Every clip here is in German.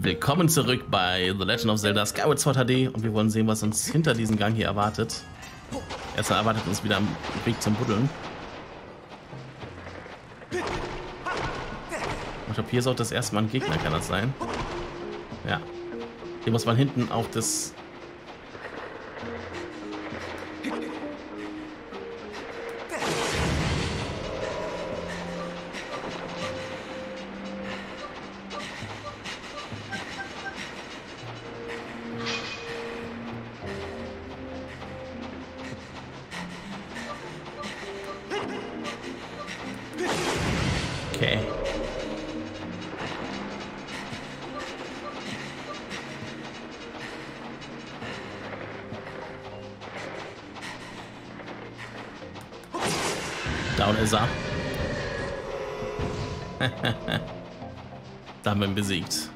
Willkommen zurück bei The Legend of Zelda Skyward Sword HD und wir wollen sehen, was uns hinter diesem Gang hier erwartet. Erstmal erwartet uns wieder am Weg zum Buddeln. Ich glaube, hier sollte das erste Mal ein Gegner, kann das sein? Ja. Hier muss man hinten auf das da haben wir ihn besiegt.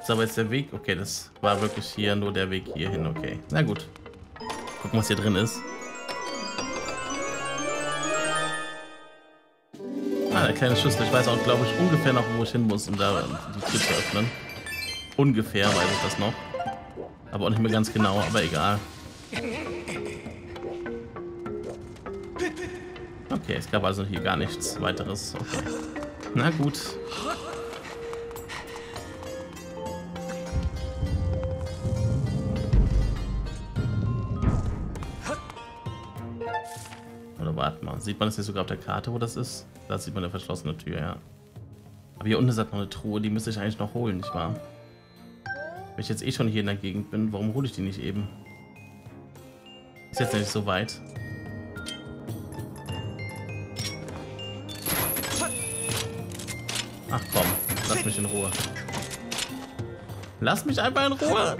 Ist aber jetzt der Weg? Okay, das war wirklich hier nur der Weg hier hin. Okay, na gut. Gucken, was hier drin ist. Ah, der kleine Schlüssel. Ich weiß auch, glaube ich, ungefähr noch, wo ich hin muss, um da die Tür zu öffnen. Ungefähr weiß ich das noch. Aber auch nicht mehr ganz genau, aber egal. Okay, es gab also hier gar nichts weiteres. Okay. Na gut. Oder warte mal, sieht man das hier sogar auf der Karte, wo das ist? Da sieht man eine verschlossene Tür, ja. Aber hier unten ist halt noch eine Truhe, die müsste ich eigentlich noch holen, nicht wahr? Wenn ich jetzt eh schon hier in der Gegend bin, warum hole ich die nicht eben? Ist jetzt nicht so weit. Ach komm, lass mich in Ruhe. Lass mich einfach in Ruhe!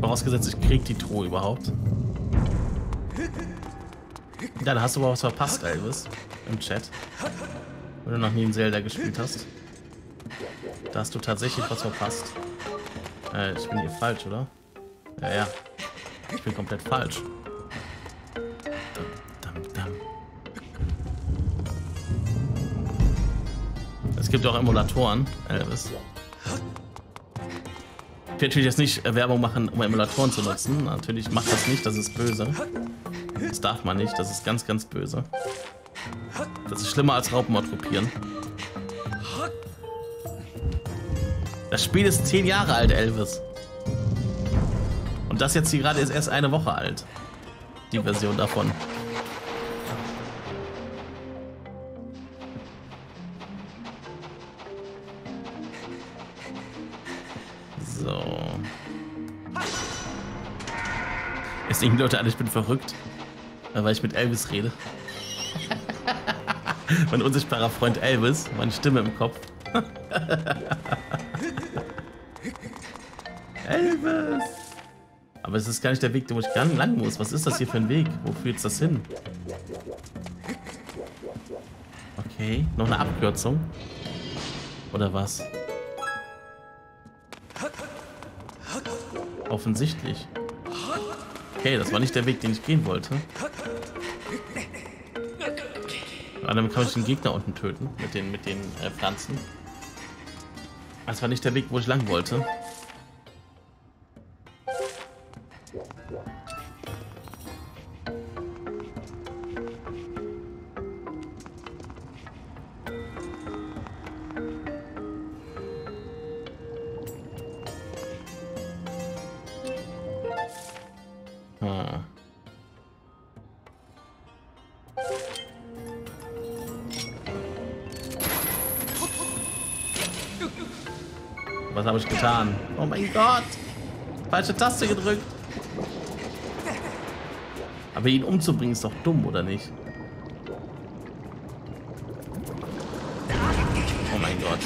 Vorausgesetzt, ich krieg die Truhe überhaupt. Ja, da hast du aber was verpasst, Elvis. Im Chat. Wenn du noch nie in Zelda gespielt hast. Da hast du tatsächlich was verpasst. Äh, ich bin hier falsch, oder? Ja, ja. Ich bin komplett falsch. Es gibt auch Emulatoren, Elvis. Ich will natürlich jetzt nicht äh, Werbung machen, um Emulatoren zu nutzen. Natürlich macht das nicht, das ist böse. Das darf man nicht, das ist ganz, ganz böse. Das ist schlimmer als Raubmord kopieren. Das Spiel ist zehn Jahre alt, Elvis. Und das jetzt hier gerade ist erst eine Woche alt. Die Version davon. So. Jetzt denken Leute alle, ich bin verrückt, weil ich mit Elvis rede. mein unsichtbarer Freund Elvis, meine Stimme im Kopf. Elvis! Aber es ist gar nicht der Weg, wo ich ganz lang muss. Was ist das hier für ein Weg? Wo führt das hin? Okay, noch eine Abkürzung. Oder was? Offensichtlich. Okay, das war nicht der Weg, den ich gehen wollte. Aber damit kann ich den Gegner unten töten. Mit den, mit den äh, Pflanzen. Das war nicht der Weg, wo ich lang wollte. Getan? Oh mein Gott! Falsche Taste gedrückt. Aber ihn umzubringen ist doch dumm, oder nicht? Oh mein Gott.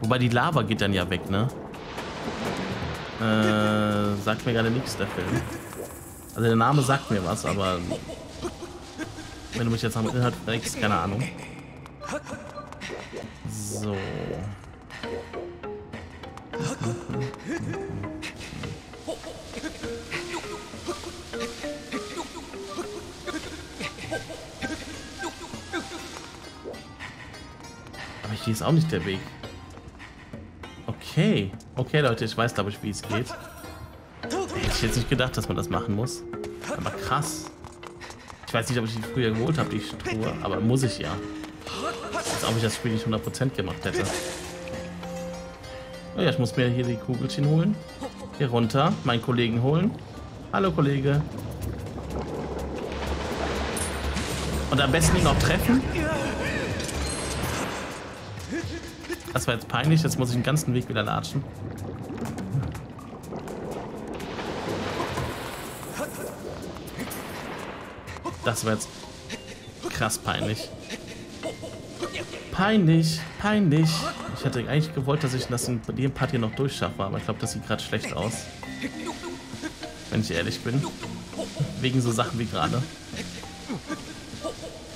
Wobei die Lava geht dann ja weg, ne? Äh, sagt mir gerade nichts, der Film. Also der Name sagt mir was, aber wenn du mich jetzt dem Inhalt fragst, keine Ahnung. So. Aber hier ist auch nicht der Weg. Okay. Okay, Leute, ich weiß, glaube ich, wie es geht. Hätte ich jetzt nicht gedacht, dass man das machen muss. Aber krass. Ich weiß nicht, ob ich die früher geholt habe, die Truhe, aber muss ich ja. Als ob ich das Spiel nicht 100% gemacht hätte. Oh ja, ich muss mir hier die Kugelchen holen. Hier runter, meinen Kollegen holen. Hallo, Kollege. Und am besten ihn auch treffen. Das war jetzt peinlich, jetzt muss ich den ganzen Weg wieder latschen. Das war jetzt krass peinlich. Peinlich, peinlich. Ich hätte eigentlich gewollt, dass ich das in dem Part hier noch durchschaffe, aber ich glaube, das sieht gerade schlecht aus. Wenn ich ehrlich bin. Wegen so Sachen wie gerade.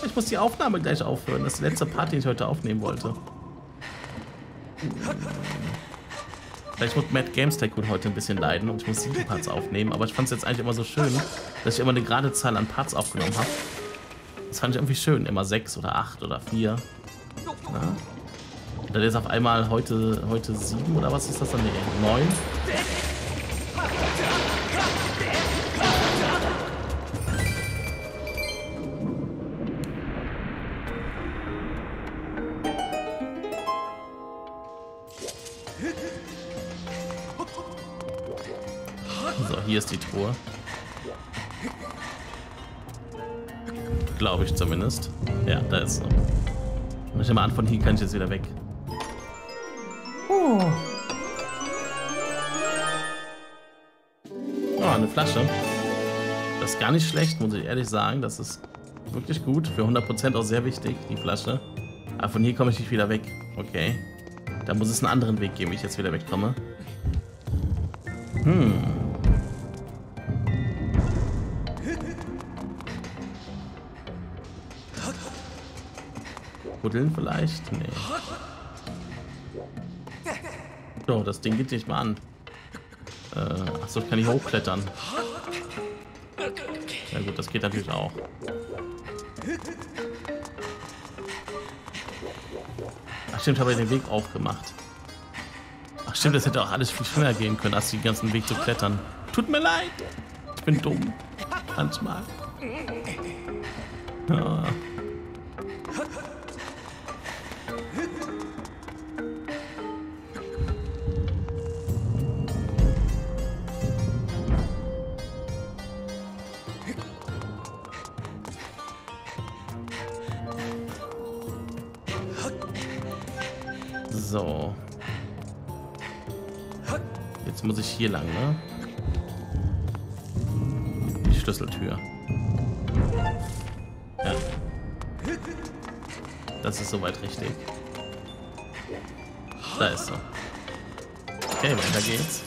Ich muss die Aufnahme gleich aufhören. Das letzte Part, den ich heute aufnehmen wollte. Vielleicht muss Mad Games Tycoon heute ein bisschen leiden und ich muss sieben Parts aufnehmen, aber ich fand es jetzt eigentlich immer so schön, dass ich immer eine gerade Zahl an Parts aufgenommen habe. Das fand ich irgendwie schön, immer sechs oder acht oder vier. Ja. Und dann ist auf einmal heute, heute sieben oder was ist das dann? Nee, neun. Ist die Truhe. Glaube ich zumindest. Ja, da ist. Und ich nehme an, von hier kann ich jetzt wieder weg. Oh. Oh, eine Flasche. Das ist gar nicht schlecht, muss ich ehrlich sagen. Das ist wirklich gut. Für 100% auch sehr wichtig, die Flasche. Aber von hier komme ich nicht wieder weg. Okay. Da muss es einen anderen Weg geben, wie ich jetzt wieder wegkomme. Hm. Buddeln vielleicht? Nee. So, das Ding geht nicht mal an. Äh, achso, ich kann nicht hochklettern. Ja gut, das geht natürlich auch. Ach stimmt, habe ich den Weg aufgemacht. Ach stimmt, das hätte auch alles viel schneller gehen können, als den ganzen Weg zu klettern. Tut mir leid. Ich bin dumm. Manchmal. Ja. Jetzt muss ich hier lang, ne? Die Schlüsseltür. Ja. Das ist soweit richtig. Da ist sie. Okay, weiter geht's.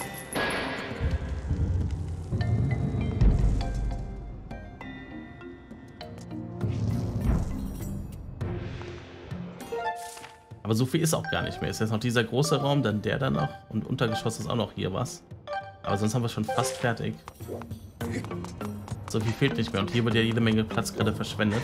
Aber so viel ist auch gar nicht mehr. Ist jetzt noch dieser große Raum, dann der da noch und Untergeschoss ist auch noch hier was. Aber sonst haben wir schon fast fertig. So viel fehlt nicht mehr und hier wird ja jede Menge Platz gerade verschwendet.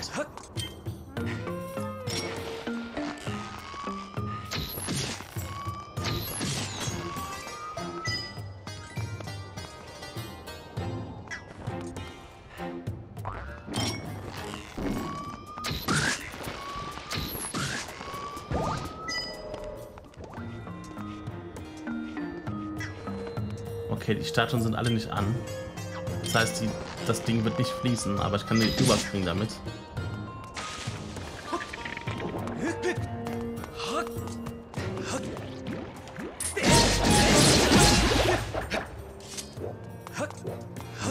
Okay, die Statuen sind alle nicht an. Das heißt, die, das Ding wird nicht fließen, aber ich kann nicht überspringen damit.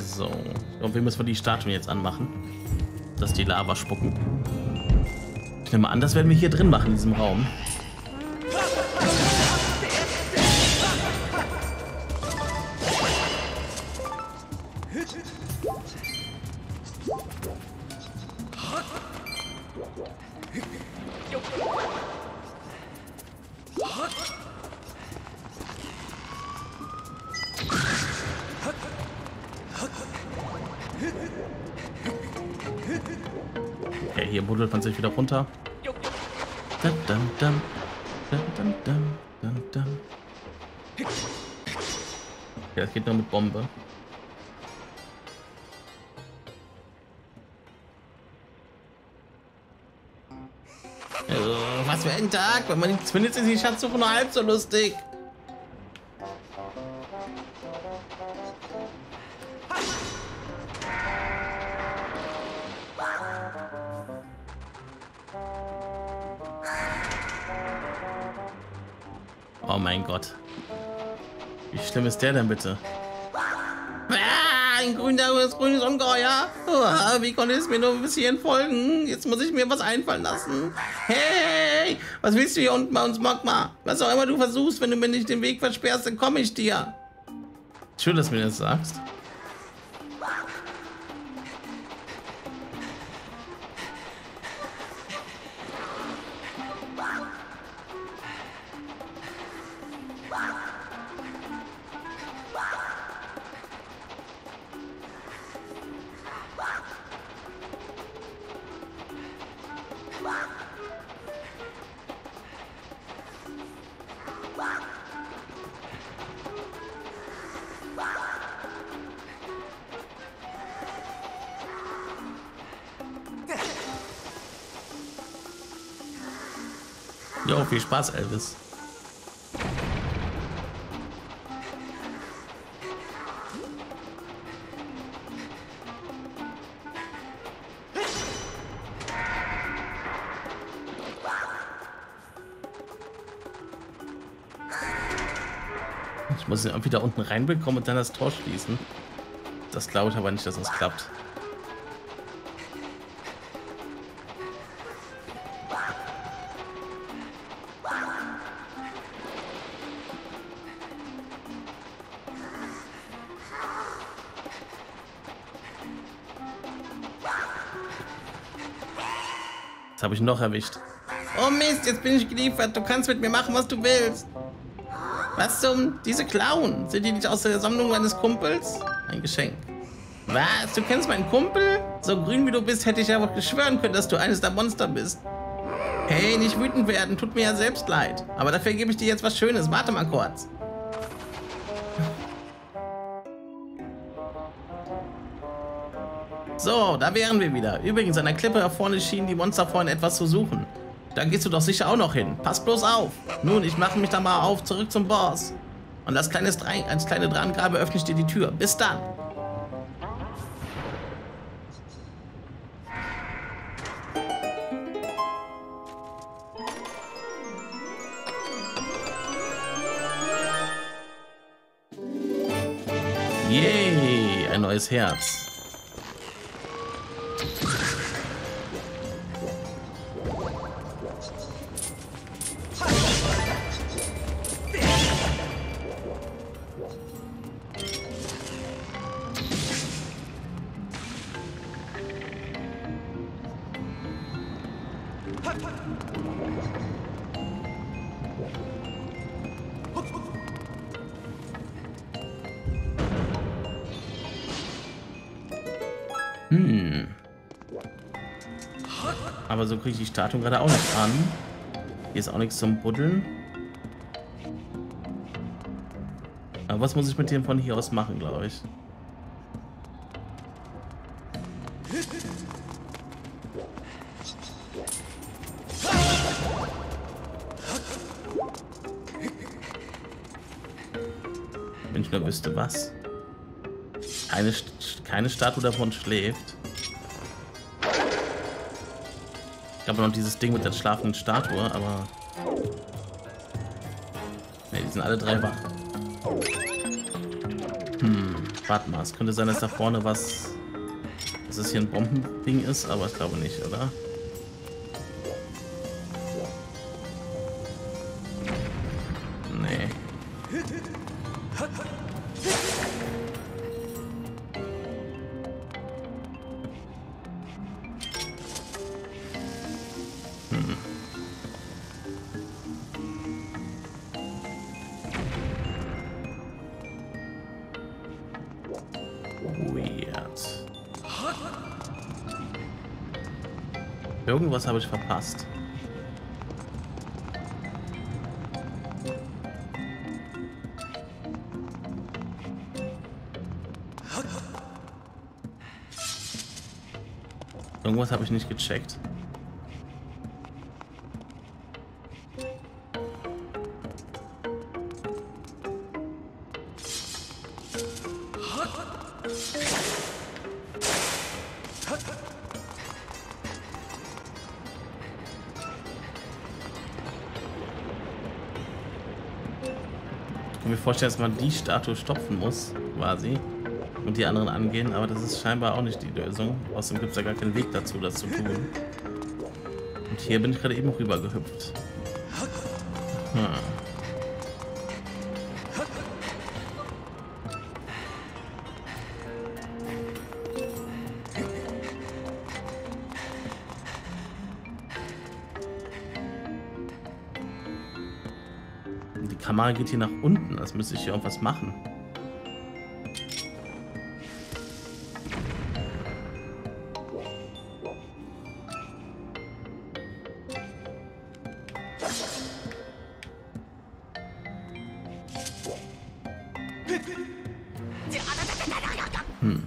So. Und wie müssen wir die Statuen jetzt anmachen? Dass die Lava spucken. Ich nehme an, das werden wir hier drin machen, in diesem Raum. Buddelt man sich wieder runter. Dum, dum, dum. Dum, dum, dum, dum, dum. Ja, das geht nur mit Bombe. Oh, was für ein Tag! Wenn man findet, ist die Schatzsuche nur halb so lustig. Schlimm ist der denn bitte? Ah, ein grünes, grünes Ungeheuer. Oh, wie konnte es mir nur bis hierhin folgen? Jetzt muss ich mir was einfallen lassen. Hey, was willst du hier unten bei uns, Magma? Was auch immer du versuchst, wenn du mir nicht den Weg versperrst, dann komme ich dir. Schön, dass du mir das sagst. Viel Spaß, Elvis. Ich muss ihn irgendwie da unten reinbekommen und dann das Tor schließen. Das glaube ich aber nicht, dass das klappt. Ich noch erwischt. Oh Mist, jetzt bin ich geliefert. Du kannst mit mir machen, was du willst. Was zum... Diese Clown? Sind die nicht aus der Sammlung meines Kumpels? Ein Geschenk. Was? Du kennst meinen Kumpel? So grün wie du bist, hätte ich einfach geschwören können, dass du eines der Monster bist. Hey, nicht wütend werden. Tut mir ja selbst leid. Aber dafür gebe ich dir jetzt was Schönes. Warte mal kurz. So, da wären wir wieder. Übrigens, an der Klippe da vorne schienen die Monster vorhin etwas zu suchen. Da gehst du doch sicher auch noch hin. Pass bloß auf. Nun, ich mache mich da mal auf, zurück zum Boss. Und als kleines Drein, als kleine Drangrabe öffne ich dir die Tür. Bis dann. Yay, ein neues Herz. Hm. Aber so kriege ich die Statue gerade auch nicht an. Hier ist auch nichts zum Buddeln. Aber was muss ich mit dem von hier aus machen, glaube ich? Keine Statue davon schläft. Ich habe noch dieses Ding mit der schlafenden Statue, aber... Ne, die sind alle drei wach. Hm, warte mal, es könnte sein, dass da vorne was... Dass es hier ein Bombending ist, aber ich glaube nicht, oder? Nee. Irgendwas habe ich verpasst. Irgendwas habe ich nicht gecheckt. Vorstellen, dass man die Statue stopfen muss, quasi, und die anderen angehen, aber das ist scheinbar auch nicht die Lösung. Außerdem gibt es ja gar keinen Weg dazu, das zu tun. Und hier bin ich gerade eben rüber gehüpft. Hm. Kamera geht hier nach unten. Das müsste ich hier irgendwas machen. Hm.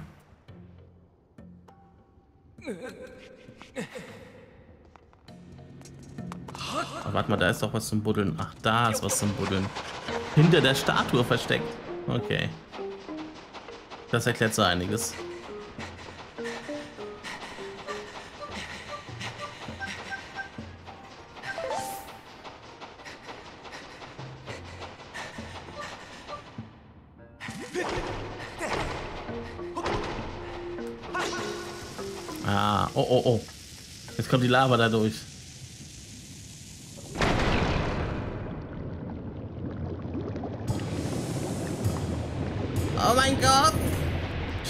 Warte mal, da ist doch was zum Buddeln. Ach, da ist was zum Buddeln. Hinter der Statue versteckt. Okay. Das erklärt so einiges. Ah, oh, oh, oh. Jetzt kommt die Lava da durch.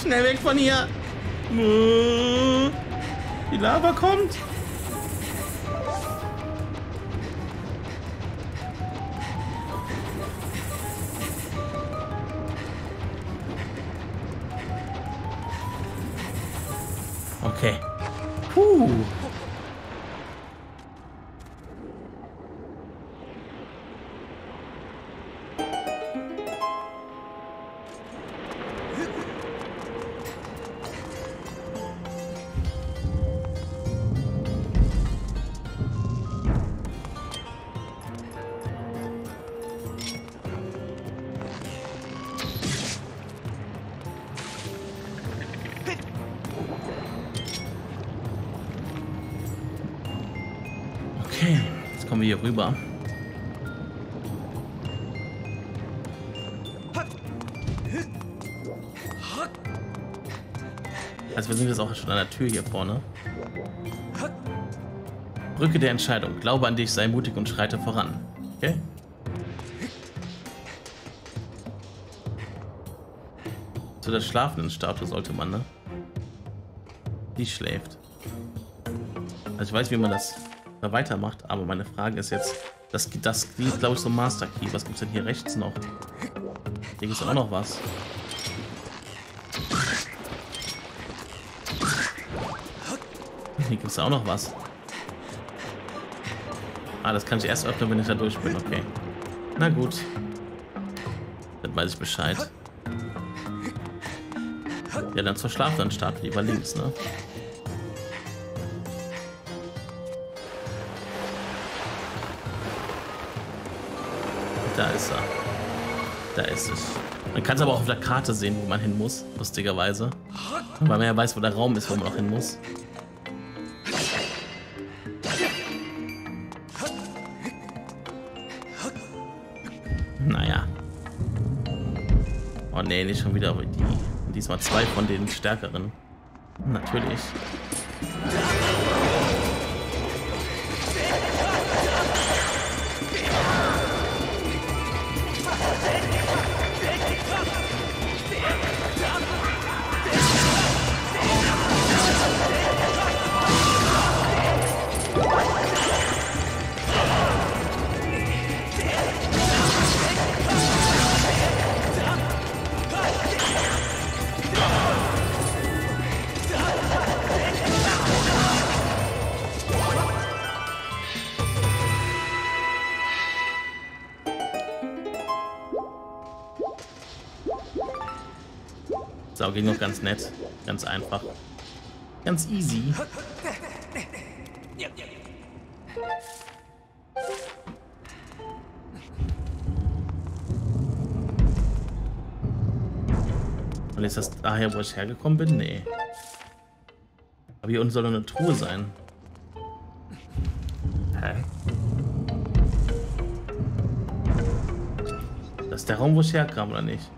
Schnell weg von hier. Die Lava kommt. Okay. Puh. An der Tür hier vorne. Brücke der Entscheidung. Glaube an dich, sei mutig und schreite voran. Okay? Zu der schlafenden Statue sollte man, ne? Die schläft. Also ich weiß, wie man das da weitermacht. Aber meine Frage ist jetzt, das, das ist glaube ich so Master Key. Was gibt es denn hier rechts noch? Hier gibt es auch noch was. Hier gibt es auch noch was. Ah, das kann ich erst öffnen, wenn ich da durch bin. Okay. Na gut. Dann weiß ich Bescheid. Ja, dann zur Schlaflandstadt, lieber links, ne? Da ist er. Da ist es. Man kann es aber auch auf der Karte sehen, wo man hin muss, lustigerweise. Weil man ja weiß, wo der Raum ist, wo man auch hin muss. Oh nee, nicht schon wieder die. Diesmal zwei von den stärkeren. Natürlich. So, ging noch ganz nett. Ganz einfach. Ganz easy. Und ist das daher, wo ich hergekommen bin? Nee. Aber hier unten soll eine Truhe sein. Hä? Das ist der Raum, wo ich herkam, oder nicht?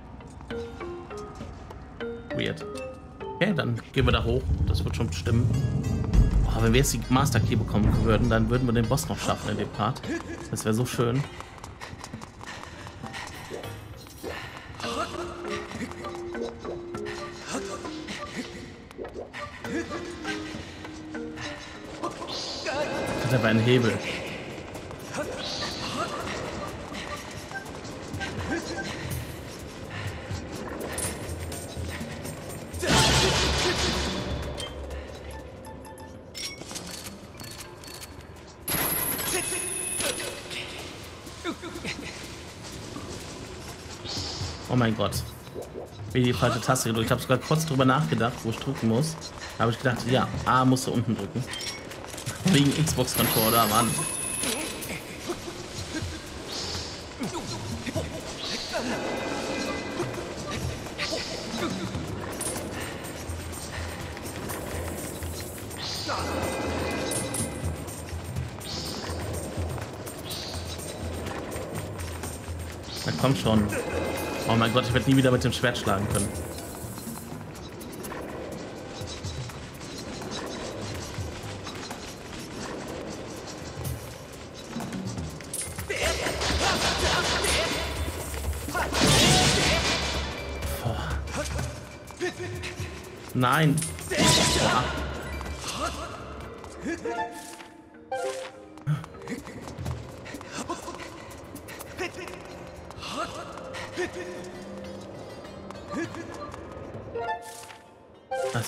Weird. Okay, dann gehen wir da hoch. Das wird schon stimmen. Oh, wenn wir jetzt die Master Key bekommen würden, dann würden wir den Boss noch schaffen in dem Part. Das wäre so schön. Hat aber einen Hebel. Mein Gott. Wie die falsche Taste gedrückt. Ich habe sogar kurz drüber nachgedacht, wo ich drücken muss. Da habe ich gedacht, ja, A musst du unten drücken. Wegen Xbox-Controller, Mann. Na komm schon. Oh mein Gott, ich werde nie wieder mit dem Schwert schlagen können. Nein. Boah.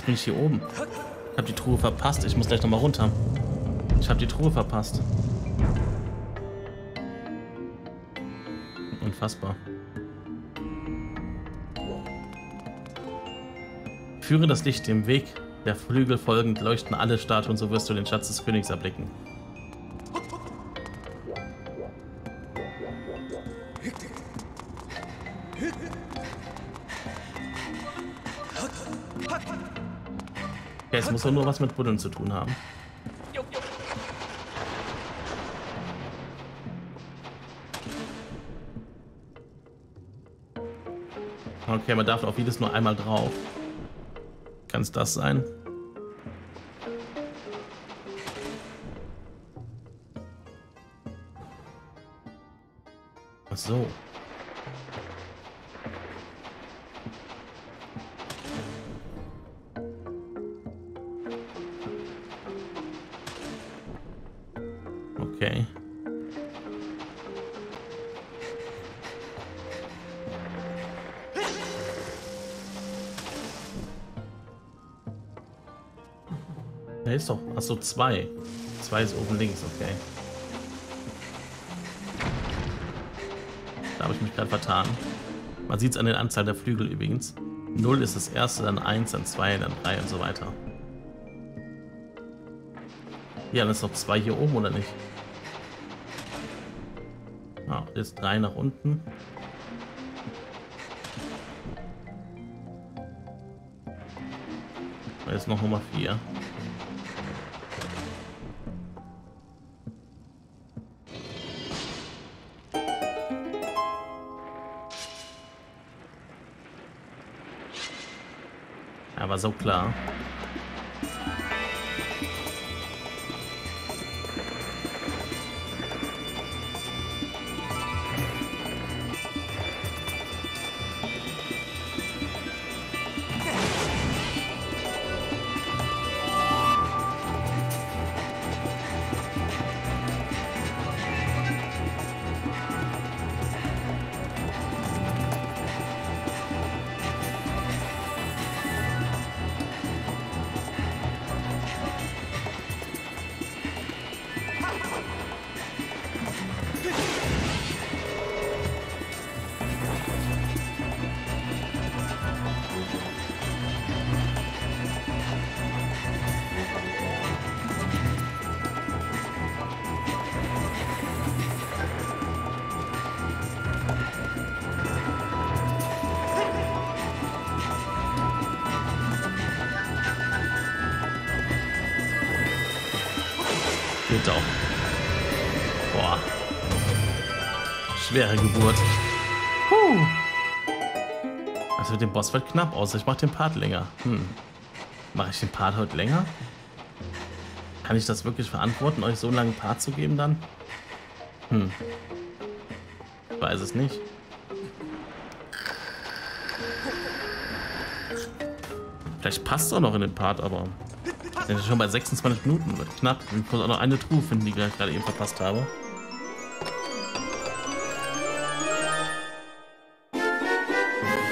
Jetzt bin ich hier oben. Ich habe die Truhe verpasst. Ich muss gleich nochmal runter. Ich habe die Truhe verpasst. Unfassbar. Führe das Licht dem Weg der Flügel folgend, leuchten alle Statuen, so wirst du den Schatz des Königs erblicken. Okay, es muss doch nur was mit Buddeln zu tun haben. Okay, man darf auf jedes nur einmal drauf. Kann es das sein? Ach so. Achso, zwei. Zwei ist oben links, okay. Da habe ich mich gerade vertan. Man sieht es an der Anzahl der Flügel übrigens. 0 ist das erste, dann 1, dann 2, dann 3 und so weiter. Ja, dann ist noch 2 hier oben, oder nicht? Ah, jetzt 3 nach unten. Jetzt noch Nummer 4. so klar. Schwere Geburt. Puh. Also mit dem Boss wird knapp aus. Ich mach den Part länger. Hm. Mache ich den Part heute länger? Kann ich das wirklich verantworten, euch so einen langen Part zu geben dann? Hm. Ich weiß es nicht. Vielleicht passt es auch noch in den Part, aber sind schon bei 26 Minuten. Wird knapp. Ich muss auch noch eine Truhe finden, die ich gerade eben verpasst habe.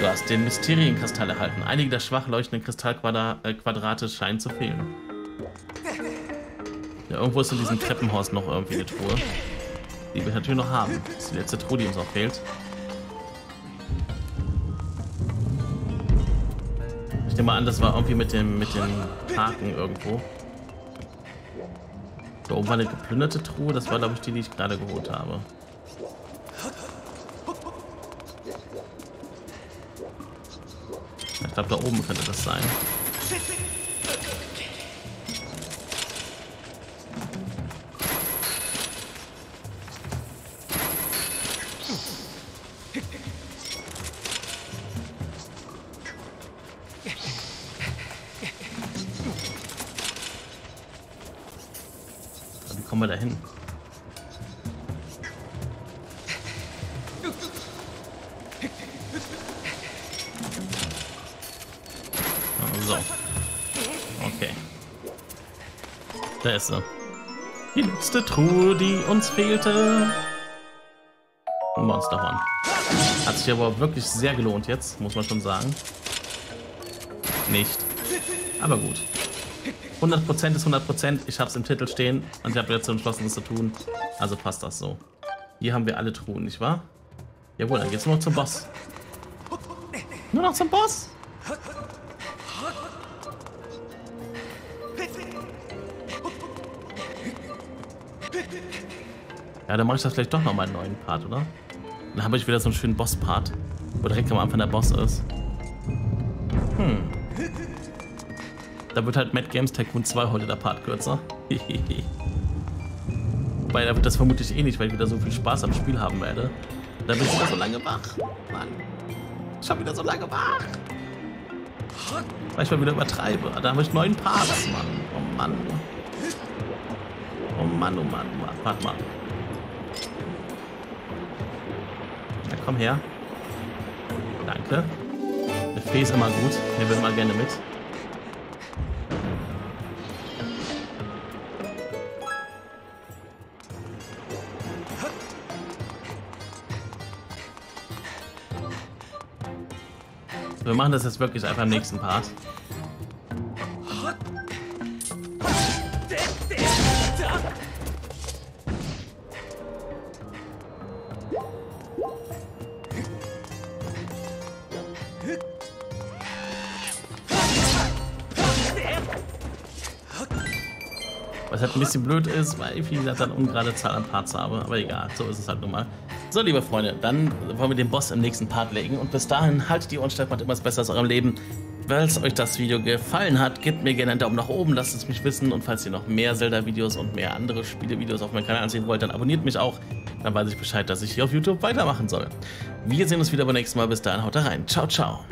Du hast den Mysterienkristall erhalten. Einige der schwach leuchtenden Kristallquadrate scheinen zu fehlen. Ja, irgendwo ist in diesem Treppenhaus noch irgendwie eine Truhe. Die wir natürlich noch haben. Das ist die letzte Truhe, die uns auch fehlt. Ich nehme mal an, das war irgendwie mit dem mit den Haken irgendwo. Da oben war eine geplünderte Truhe. Das war, glaube ich, die, die ich gerade geholt habe. Ich glaube, da oben könnte das sein. Wie kommen wir da hin? Sie. Die letzte Truhe, die uns fehlte. Monsterhorn. Hat sich aber wirklich sehr gelohnt jetzt, muss man schon sagen. Nicht. Aber gut. 100% ist 100%. Ich habe es im Titel stehen und ich habe jetzt entschlossen, das zu tun. Also passt das so. Hier haben wir alle Truhen, nicht wahr? Jawohl, dann geht's nur noch zum Boss. Nur noch zum Boss. Ja, dann mache ich das vielleicht doch nochmal einen neuen Part, oder? Dann habe ich wieder so einen schönen Boss-Part, wo direkt am Anfang der Boss ist. Hm. Da wird halt Mad Games Tycoon 2 heute der Part kürzer. Wobei, da wird das vermutlich eh nicht, weil ich wieder so viel Spaß am Spiel haben werde. Da bin ich wieder so lange wach. Mann. Schon wieder so lange wach. Weil ich mal wieder übertreibe. Da habe ich neun Parts, Mann. Oh Mann. Mann, oh Mann, oh Mann. Warte mal. Na komm her. Danke. Der Fee ist immer gut. Der will mal gerne mit. Wir machen das jetzt wirklich einfach im nächsten Part. Bisschen blöd ist, weil ich, wie gesagt, dann ungerade Zahl an Parts habe. Aber egal, so ist es halt nun mal. So, liebe Freunde, dann wollen wir den Boss im nächsten Part legen. Und bis dahin haltet die Ohren macht immer das Beste aus eurem Leben. Falls euch das Video gefallen hat, gebt mir gerne einen Daumen nach oben, lasst es mich wissen. Und falls ihr noch mehr Zelda-Videos und mehr andere Spiele-Videos auf meinem Kanal ansehen wollt, dann abonniert mich auch. Dann weiß ich Bescheid, dass ich hier auf YouTube weitermachen soll. Wir sehen uns wieder beim nächsten Mal. Bis dahin, haut rein. Ciao, ciao.